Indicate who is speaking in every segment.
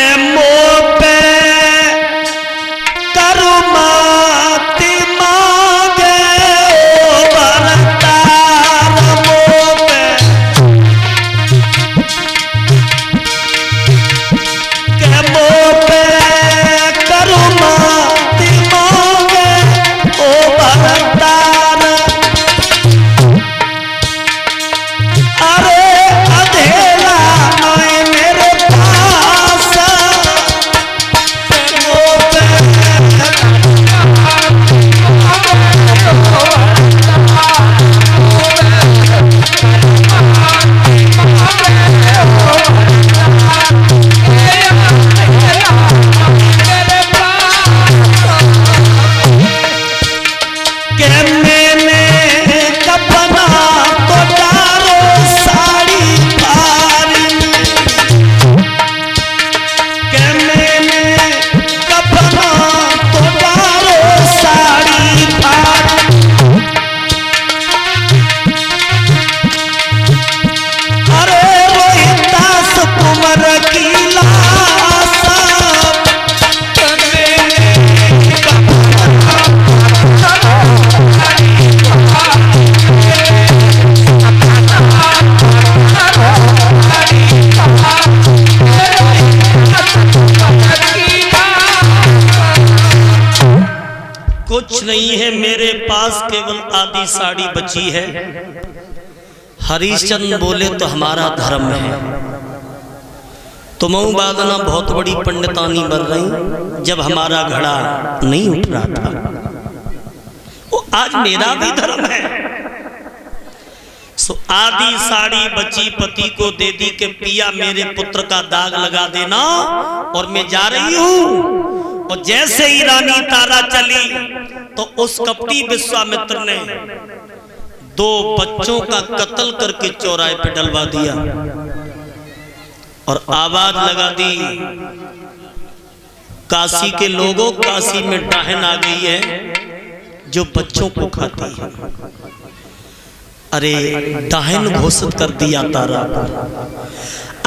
Speaker 1: more. again. नहीं है मेरे पास, केवल आधी साड़ी बची है। हरिश्चंद्र बोले तो हमारा धर्म है। तो मऊ बादना बहुत बड़ी पंडितानी बन रही, जब हमारा घड़ा नहीं उठ रहा था। वो आज मेरा भी धर्म है। सो आधी साड़ी बची, पति को दे दी के, पिया मेरे पुत्र का दाग लगा देना, और मैं जा रही हूँ। और जैसे ही रानी तारा चली तो उस कपटी विश्वामित्र ने दो बच्चों का कत्ल करके चौराहे पे डलवा दिया और आवाज़ लगा दी, काशी के लोगों, काशी में डाहन आ गई है जो बच्चों को खाती है। अरे डाहन घोषित कर दिया तारा को।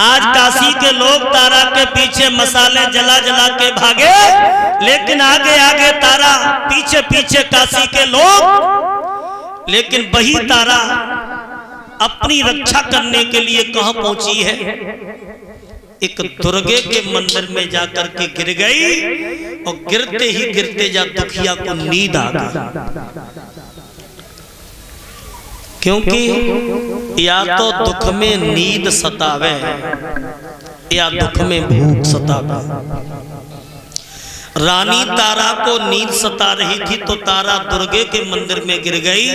Speaker 1: आज काशी के लोग तारा के पीछे मसाले जला जला के भागे। लेकिन आगे आगे तारा पीछे पीछे काशी के लोग। लेकिन वही तारा अपनी रक्षा करने के लिए कहा पहुँची है? एक दुर्गे के मंदिर में जाकर के गिर गई और गिरते ही गिरते जा दुखिया को नींद आ गई। क्योंकि या तो दुख में नींद सतावे या दुख में भूख सतावे। रानी तारा को नींद सता रही थी तो तारा दुर्गे के मंदिर में गिर गई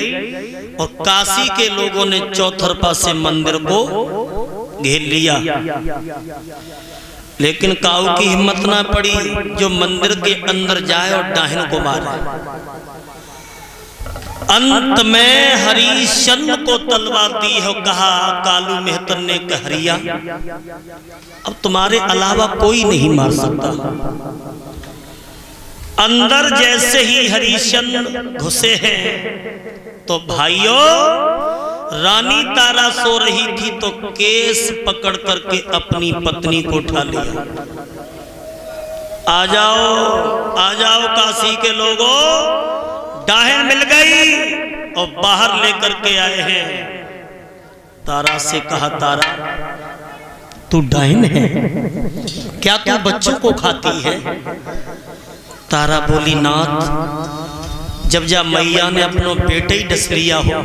Speaker 1: और काशी के लोगों ने चौथरपा से मंदिर को घेर लिया। लेकिन काऊ की हिम्मत ना पड़ी जो मंदिर के अंदर जाए और डाहिन को मारे। अंत में हरिश्चंद्र को तलवार दी हो कहा, कालू मेहतर ने कहरिया, अब तुम्हारे अलावा कोई नहीं मार सकता। अंदर जैसे ही हरिश्चंद्र घुसे हैं तो भाइयों, रानी तारा सो रही थी तो केस पकड़ करके अपनी पत्नी को उठा लिया। आ जाओ आ जाओ काशी के लोगों डाहन मिल गई और बाहर लेकर के आए हैं। तारा से कहा तारा तू डाहन है? क्या तू बच्चों को खाती है? तारा बोली नाथ जब जब मैया ने अपनो बेटे ही डस लिया हो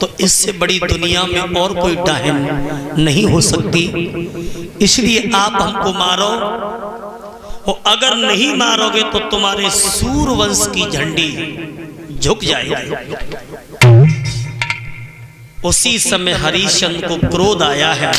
Speaker 1: तो इससे बड़ी दुनिया में और कोई डाहन नहीं हो सकती। इसलिए आप हमको मारो और अगर नहीं मारोगे तो तुम्हारे सूरवंश की झंडी झुक जाएगी। उसी समय हरिश्चंद्र को क्रोध आया है।